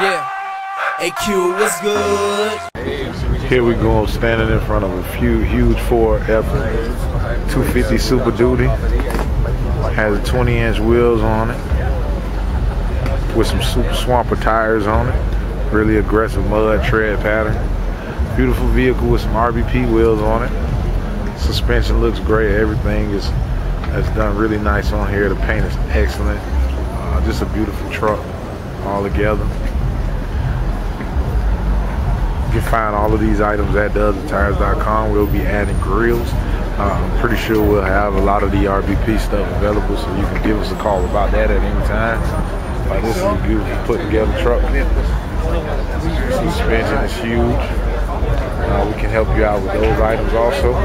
Yeah. AQ was good. Here we go, standing in front of a few huge Ford F-250 Super Duty. Has 20 inch wheels on it with some super swamper tires on it. Really aggressive mud tread pattern. Beautiful vehicle with some RBP wheels on it. Suspension looks great. Everything is that's done really nice on here. The paint is excellent. Uh, just a beautiful truck all together. You can find all of these items at dubsandtires.com. We'll be adding grills. Uh, I'm pretty sure we'll have a lot of the RBP stuff available, so you can give us a call about that at any time. Uh, this is a beautiful put together truck. Suspension is huge. Uh, we can help you out with those items also.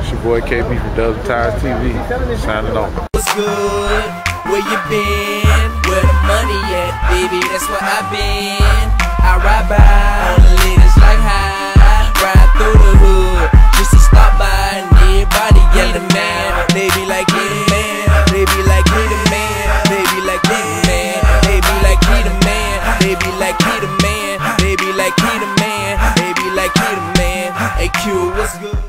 It's your boy KB from and Tires TV, signing off. What's good? Where you been? Where the money at, baby? That's where I've been. I ride by They be like we the man, they be like we the man, they be like we the man, they be like we the man, they be like we the man, they be like we the man, they be like we the man. AQ, what's good?